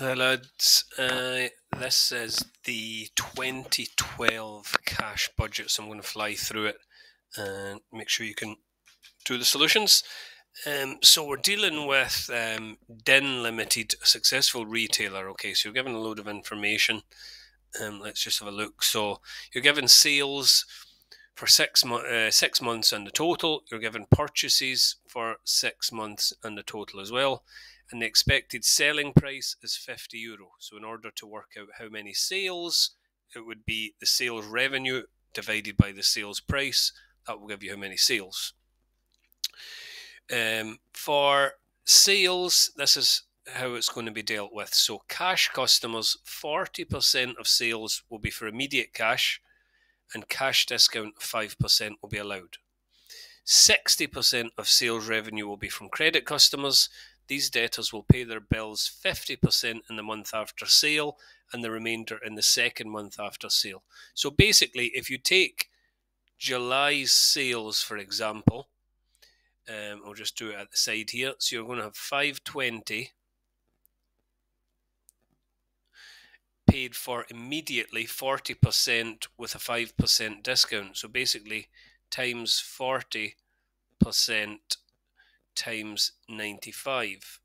Hi lads, uh, this is the 2012 cash budget, so I'm going to fly through it and make sure you can do the solutions. Um, so we're dealing with um, DIN Limited, successful retailer. Okay, so you're given a load of information. Um, let's just have a look. So you're given sales for six, mo- uh, six months and the total. You're given purchases for six months and the total as well and the expected selling price is 50 euro. So, in order to work out how many sales, it would be the sales revenue divided by the sales price. That will give you how many sales. Um, for sales, this is how it's going to be dealt with. So, cash customers, 40% of sales will be for immediate cash, and cash discount 5% will be allowed. 60% of sales revenue will be from credit customers, these debtors will pay their bills 50% in the month after sale and the remainder in the second month after sale. So basically, if you take July's sales, for example, um, I'll just do it at the side here. So you're going to have 520 paid for immediately 40% with a 5% discount. So basically, times 40% times 95%,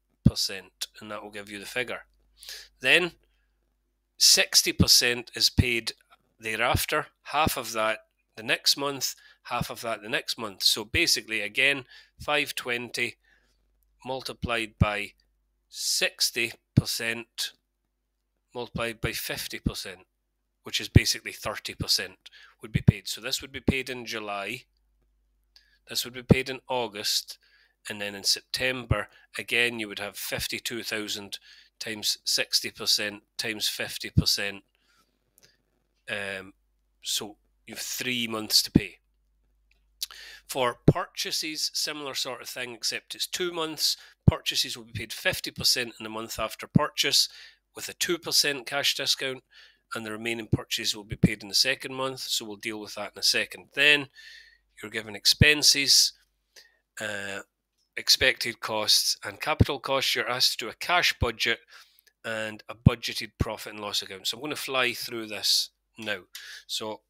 and that will give you the figure. Then 60% is paid thereafter, half of that the next month, half of that the next month. So basically, again, 520 multiplied by 60% multiplied by 50%, which is basically 30%, would be paid. So this would be paid in July, this would be paid in August, and then in September again you would have 52,000 times 60% times 50%. Um, so you have three months to pay. For purchases, similar sort of thing, except it's two months. Purchases will be paid 50% in the month after purchase with a 2% cash discount, and the remaining purchases will be paid in the second month. So we'll deal with that in a second. Then you're given expenses. Uh, expected costs and capital costs, you're asked to do a cash budget and a budgeted profit and loss account. So I'm going to fly through this now. So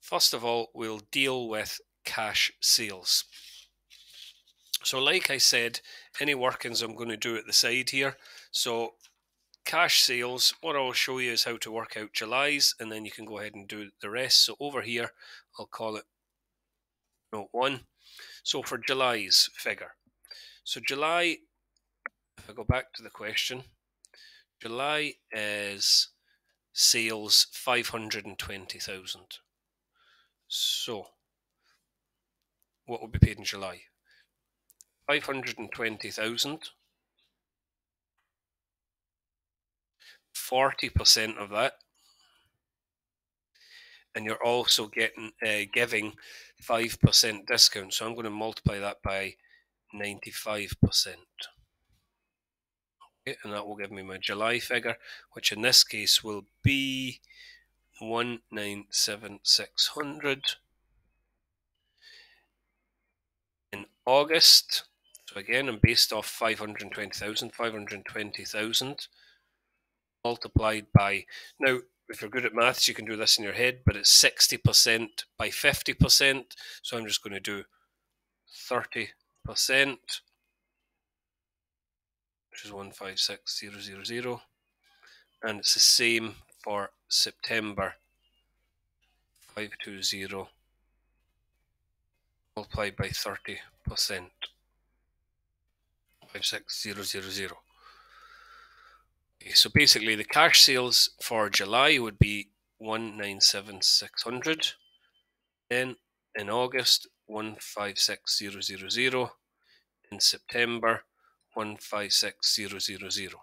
first of all, we'll deal with cash sales. So like I said, any workings I'm going to do at the side here. So cash sales, what I'll show you is how to work out July's and then you can go ahead and do the rest. So over here, I'll call it note one. So for July's figure, so July, if I go back to the question, July is sales 520,000. So what will be paid in July? 520,000. 40% of that and you're also getting uh, giving 5% discount. So I'm going to multiply that by 95%. Okay, and that will give me my July figure, which in this case will be 197,600. In August, so again, I'm based off 520,000, 520,000 multiplied by, now if you're good at maths, you can do this in your head, but it's 60% by 50%. So I'm just going to do 30%, which is 156000. And it's the same for September 520 multiplied by 30%. 56000. Okay, so basically the cash sales for July would be 197,600. Then in August, 156000. In September, 156000.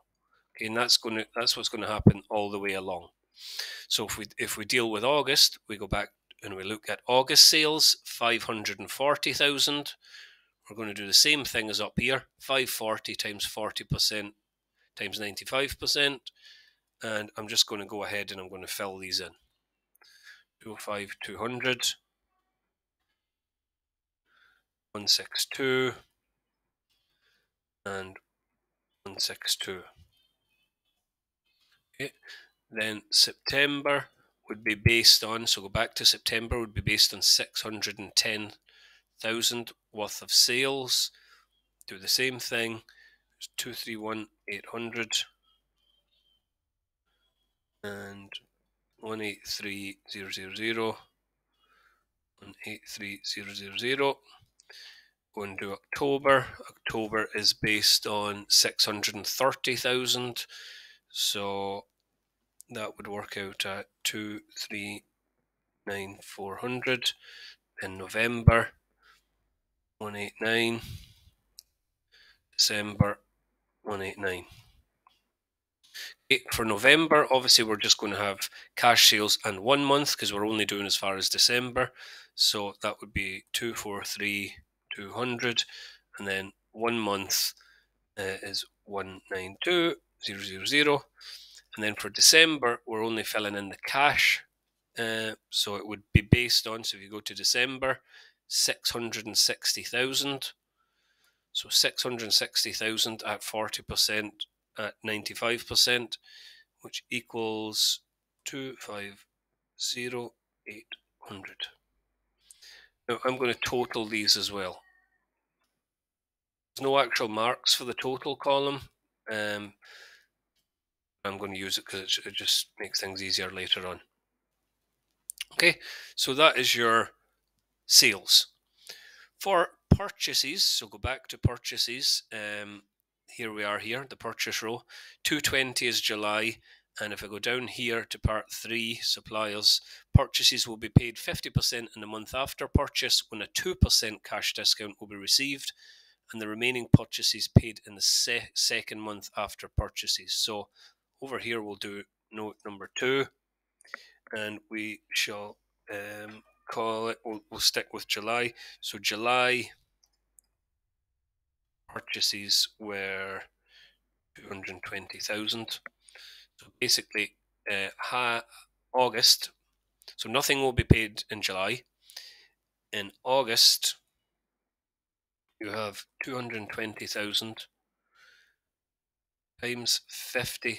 Okay, and that's going to that's what's going to happen all the way along. So if we if we deal with August, we go back and we look at August sales, 540,000. We're going to do the same thing as up here, 540 times 40% times 95%. And I'm just going to go ahead and I'm going to fill these in. 205, 200, 162, and 162. Okay. Then September would be based on, so go back to September, would be based on 610,000 worth of sales. Do the same thing. It's 231 800 and 183000 183000 going to October. October is based on 630,000. So that would work out at 239,400. In November, 189. December, 189. For November, obviously, we're just going to have cash sales and one month because we're only doing as far as December. So that would be 243 200 and then one month uh, is 192000 and then for December we're only filling in the cash uh, so it would be based on so if you go to December 660,000 so 660,000 at 40% at 95% which equals 250,800 now I'm going to total these as well there's no actual marks for the total column. Um, I'm going to use it because it just makes things easier later on. Okay, so that is your sales. For purchases, so go back to purchases. Um, here we are here, the purchase row. 220 is July. And if I go down here to part three, suppliers, purchases will be paid 50% in the month after purchase when a 2% cash discount will be received and the remaining purchases paid in the se- second month after purchases. So over here we'll do note number two and we shall um, call it, we'll, we'll stick with July. So July purchases were 220,000. So basically, uh, ha- August, so nothing will be paid in July. In August, you have 220,000 times 50%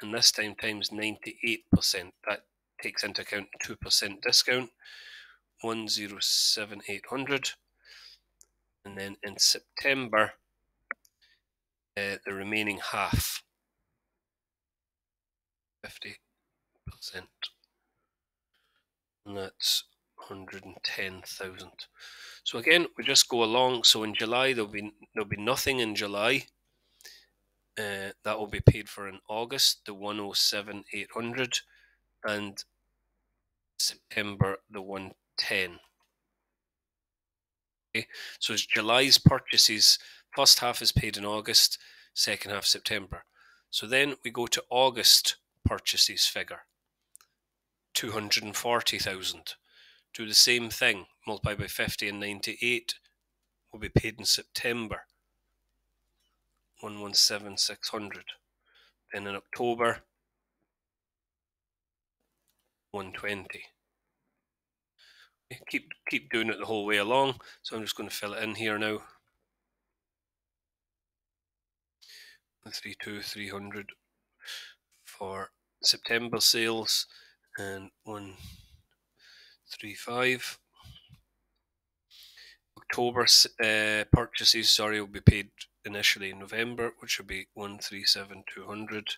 and this time times 98%. That takes into account 2% discount, 107,800. And then in September, uh, the remaining half, 50%. And that's 110,000. So again, we just go along. So in July there'll be there'll be nothing in July. Uh, that will be paid for in August, the 107,800, and September, the 110. So it's July's purchases. First half is paid in August, second half September. So then we go to August purchases figure 240,000 do the same thing, multiply by 50 and 98 will be paid in September. 117,600. Then in October, 120. Keep keep doing it the whole way along. So I'm just going to fill it in here now. 32 300 for September sales and one three five. October uh, purchases, sorry, will be paid initially in November, which will be one three seven two hundred,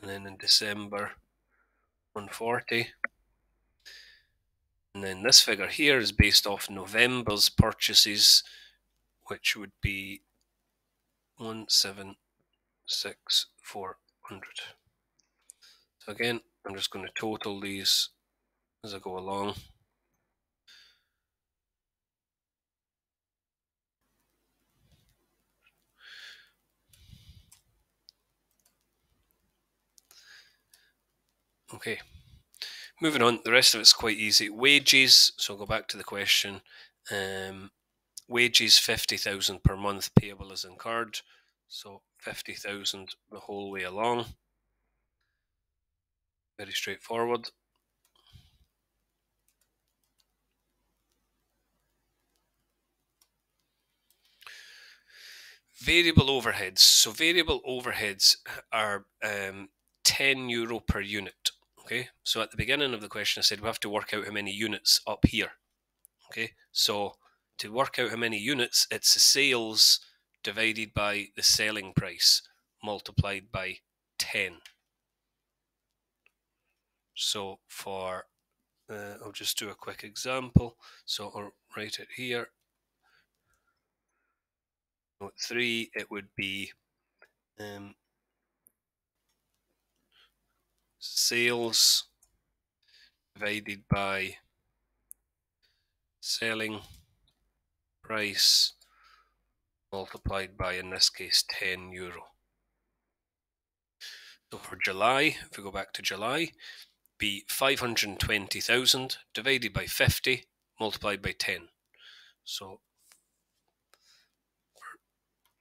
and then in December one forty. And then this figure here is based off November's purchases, which would be one seven six four hundred. So again, I'm just going to total these as I go along. Okay, moving on, the rest of it's quite easy. Wages, so I'll go back to the question. Um, wages 50,000 per month payable as incurred, so 50,000 the whole way along. Very straightforward. variable overheads. So variable overheads are um, 10 euro per unit. Okay, so at the beginning of the question, I said we have to work out how many units up here. Okay, so to work out how many units, it's the sales divided by the selling price multiplied by 10. So for, uh, I'll just do a quick example. So I'll write it here. Note 3, it would be um, sales divided by selling price multiplied by, in this case, 10 euro. So for July, if we go back to July, be 520,000 divided by 50 multiplied by 10. So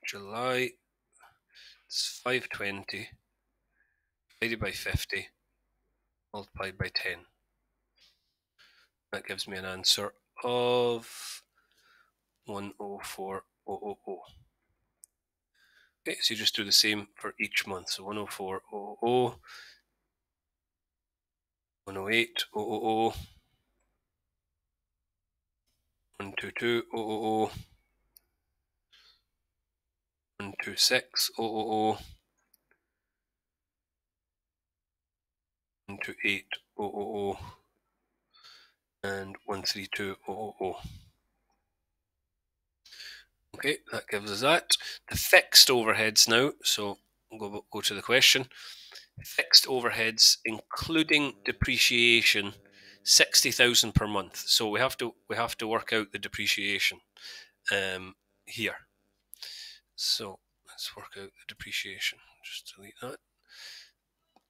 July, it's 520 divided by 50 multiplied by 10. That gives me an answer of 104,000. Okay, so you just do the same for each month. So 104,000, 108,000, 122,000, 126,000, 128,000, and 132,000. Okay, that gives us that. The fixed overheads now, so we'll go, go to the question. Fixed overheads, including depreciation, sixty thousand per month. So we have to we have to work out the depreciation um, here. So let's work out the depreciation. Just delete that.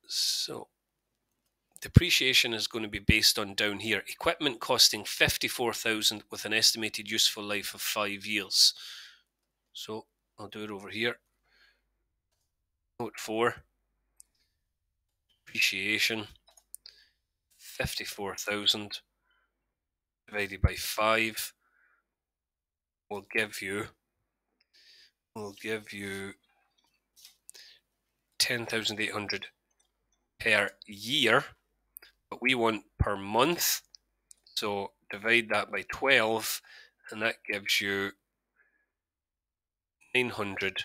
So depreciation is going to be based on down here. Equipment costing 54,000 with an estimated useful life of five years. So I'll do it over here. Note 4. Depreciation 54,000 divided by 5 will give you will give you 10,800 per year but we want per month so divide that by 12 and that gives you 900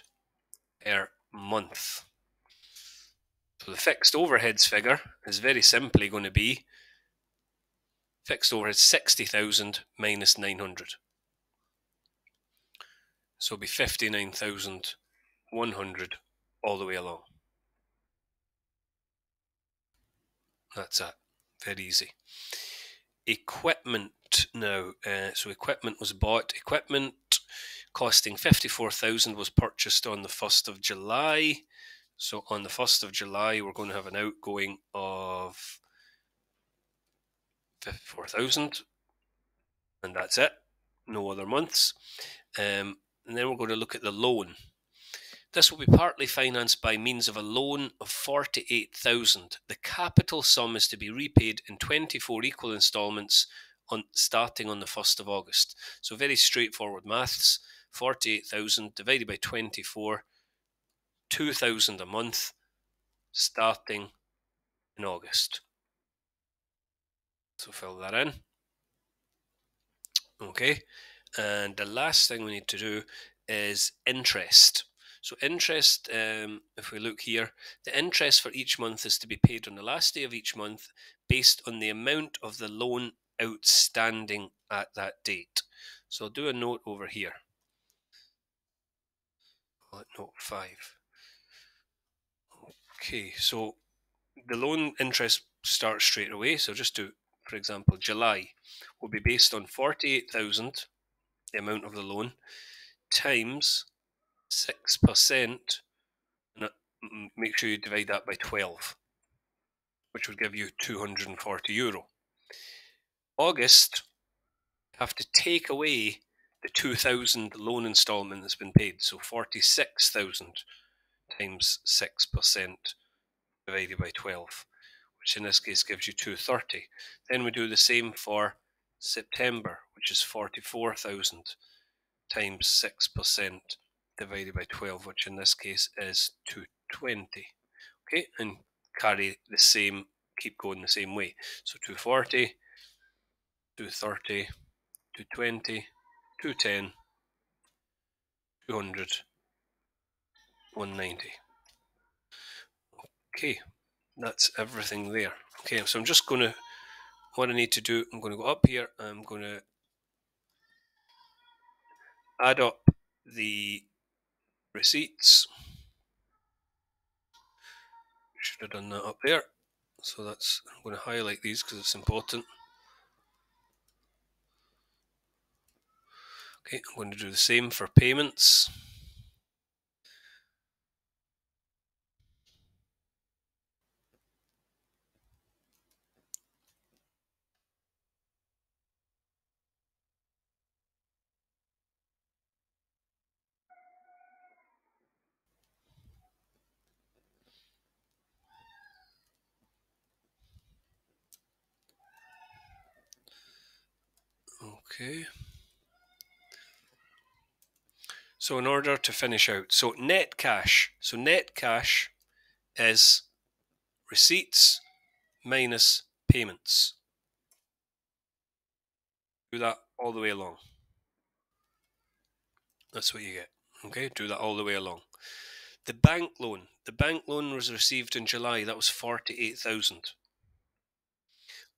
per month. So the fixed overheads figure is very simply going to be fixed overheads 60,000 minus 900. So it'll be 59,100 all the way along. That's it. Very easy. Equipment now. Uh, so equipment was bought. Equipment costing 54,000 was purchased on the 1st of July. So on the 1st of July, we're going to have an outgoing of 54,000 and that's it. No other months. Um, and then we're going to look at the loan. This will be partly financed by means of a loan of 48,000. The capital sum is to be repaid in 24 equal instalments on starting on the 1st of August. So very straightforward maths. 48,000 divided by 24, 2,000 a month starting in August. So fill that in. Okay, and the last thing we need to do is interest. So interest, um, if we look here, the interest for each month is to be paid on the last day of each month based on the amount of the loan outstanding at that date. So I'll do a note over here note 5. Okay, so the loan interest starts straight away. So just do, for example, July will be based on 48,000, the amount of the loan, times 6%, and make sure you divide that by 12, which would give you 240 euro. August, have to take away the 2000 loan installment that's been paid. So 46,000 times 6% divided by 12, which in this case gives you 230. Then we do the same for September, which is 44,000 times 6% divided by 12, which in this case is 220. Okay, and carry the same, keep going the same way. So 240, 230, 220, 210, 200, 190. Okay, that's everything there. Okay, so I'm just going to, what I need to do, I'm going to go up here, I'm going to add up the receipts. Should have done that up there. So that's, I'm going to highlight these because it's important. Okay, I'm going to do the same for payments. Okay. So in order to finish out, so net cash. So net cash is receipts minus payments. Do that all the way along. That's what you get. Okay, do that all the way along. The bank loan. The bank loan was received in July. That was 48,000.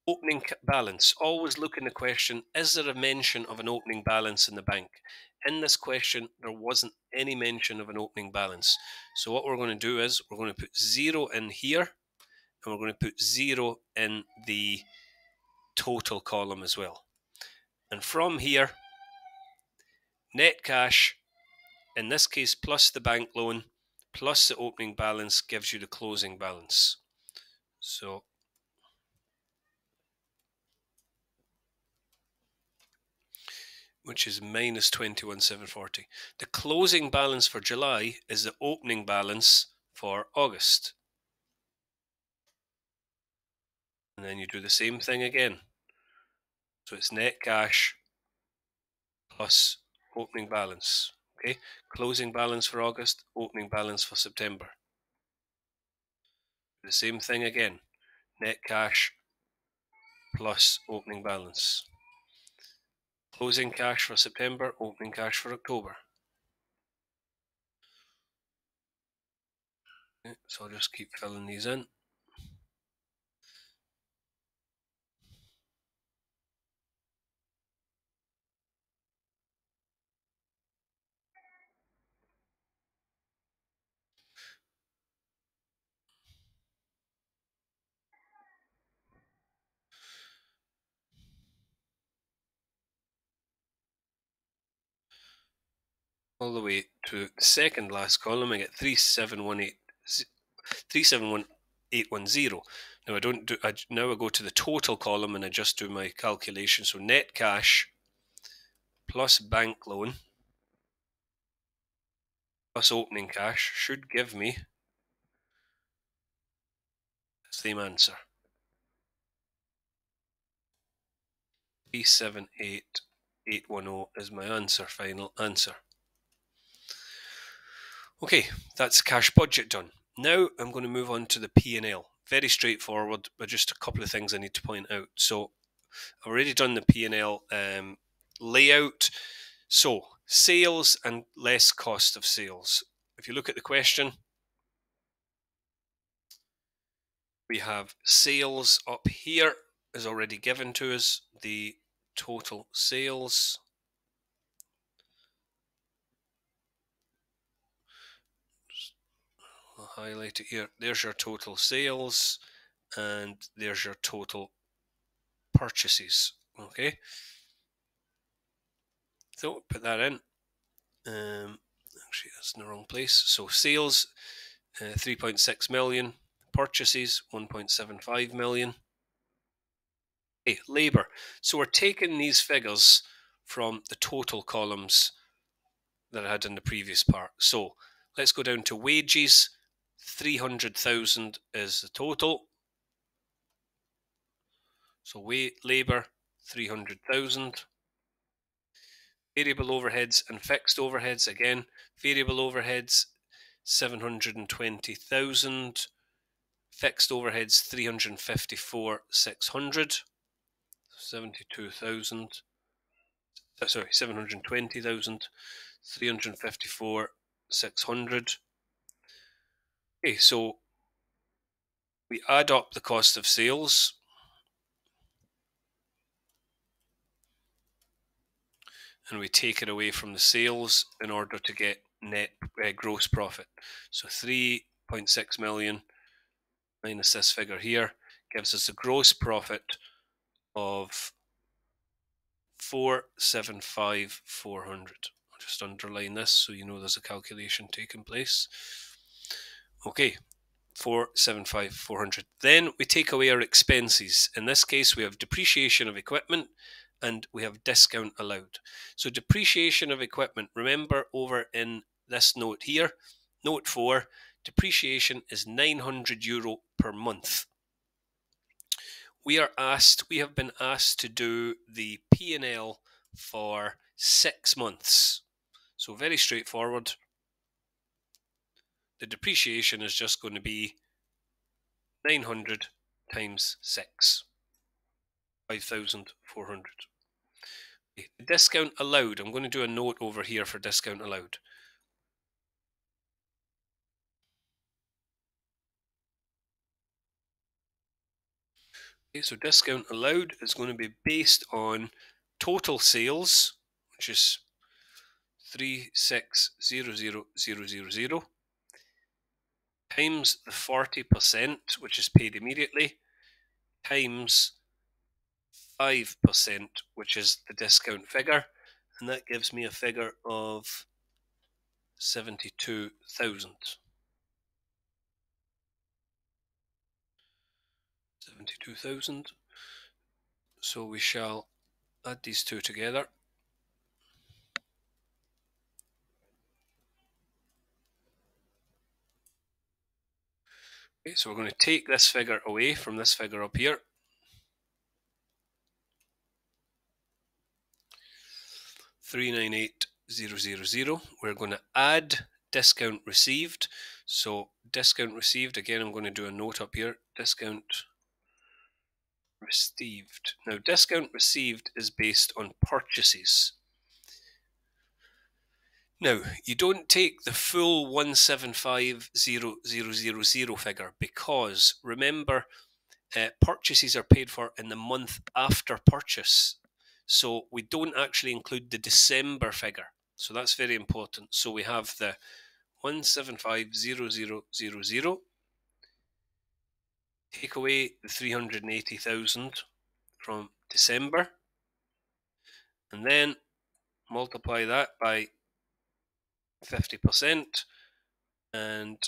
Opening balance. Always look in the question, is there a mention of an opening balance in the bank? in this question, there wasn't any mention of an opening balance. So what we're going to do is we're going to put zero in here and we're going to put zero in the total column as well. And from here, net cash, in this case, plus the bank loan, plus the opening balance gives you the closing balance. So which is minus 21,740. The closing balance for July is the opening balance for August. And then you do the same thing again. So it's net cash plus opening balance. Okay, closing balance for August, opening balance for September. The same thing again. Net cash plus opening balance. Closing cash for September, opening cash for October. So I'll just keep filling these in. All the way to the second last column, I get 371,810. Now I don't do. I, now I go to the total column and I just do my calculation. So net cash plus bank loan plus opening cash should give me the same answer. 378810 is my answer, final answer. Okay, that's cash budget done. Now I'm going to move on to the P&L. Very straightforward, but just a couple of things I need to point out. So I've already done the P&L um, layout. So sales and less cost of sales. If you look at the question, we have sales up here is already given to us. The total sales highlight it here. There's your total sales and there's your total purchases. Okay. So put that in. Um, actually, that's in the wrong place. So sales, uh, 3.6 million. Purchases, 1.75 million. Okay, labour. So we're taking these figures from the total columns that I had in the previous part. So let's go down to wages. 300,000 is the total. So weight labour 300,000. variable overheads and fixed overheads again. Variable overheads 720,000, fixed overheads 354 600, 72,000. Uh, sorry, 720,000, 354 600. Okay, so we add up the cost of sales and we take it away from the sales in order to get net uh, gross profit. So 3.6 million minus this figure here gives us a gross profit of 475,400. I'll just underline this so you know there's a calculation taking place. Okay, 475,400. Then we take away our expenses. In this case, we have depreciation of equipment and we have discount allowed. So depreciation of equipment, remember over in this note here, note 4, depreciation is 900 euro per month. We are asked, we have been asked to do the P&L for 6 months. So very straightforward. The depreciation is just going to be 900 times 6. 5,400. The discount allowed, I'm going to do a note over here for discount allowed. Okay, so discount allowed is going to be based on total sales, which is 3600000 times the 40%, which is paid immediately, times 5%, which is the discount figure, and that gives me a figure of 72,000. 72,000. So we shall add these two together. Okay, so we're going to take this figure away from this figure up here 398000. We're going to add discount received. So discount received, again, I'm going to do a note up here. Discount received. Now, discount received is based on purchases. Now, you don't take the full 175,000 figure because remember, uh, purchases are paid for in the month after purchase. So we don't actually include the December figure. So that's very important. So we have the 1750000 take away the 380,000 from December and then multiply that by 50% and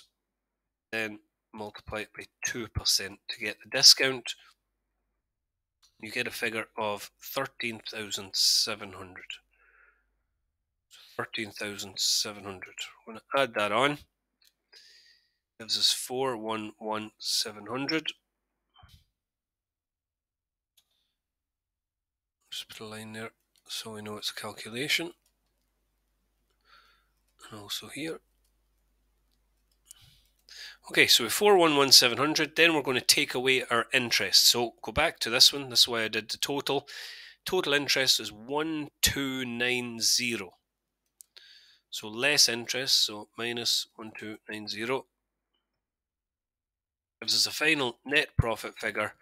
then multiply it by 2% to get the discount you get a figure of 13,700. 13,700. When I add that on. Gives us 411,700. Just put a line there so we know it's a calculation. And also here. Okay, so with 411700, then we're going to take away our interest. So go back to this one. This is why I did the total. Total interest is 1290. So less interest, so minus 1290 gives us a final net profit figure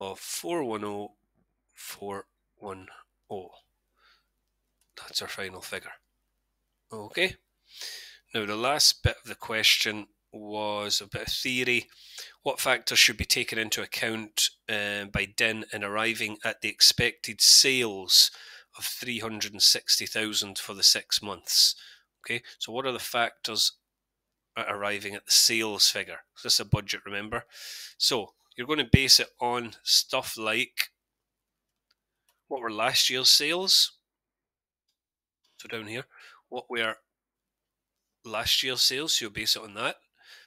of 410410. That's our final figure. Okay. Now, the last bit of the question was a bit of theory. What factors should be taken into account uh, by DIN in arriving at the expected sales of 360,000 for the six months? Okay, so what are the factors arriving at the sales figure? This is a budget, remember? So you're going to base it on stuff like what were last year's sales? So down here, what were last year's sales, so you'll base it on that.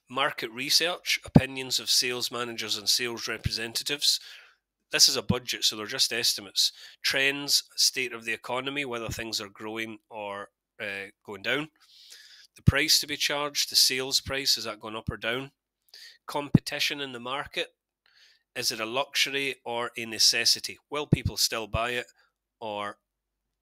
Market research, opinions of sales managers and sales representatives. this is a budget, so they're just estimates. Trends, state of the economy, whether things are growing or uh, going down. The price to be charged, the sales price, is that going up or down? Competition in the market, is it a luxury or a necessity? Will people still buy it? Or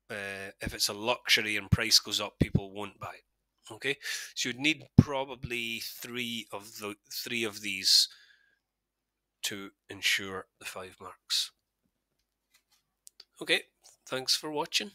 uh, if it's a luxury and price goes up, people won't buy it. Okay, so you'd need probably three of the three of these to ensure the five marks. Okay, thanks for watching.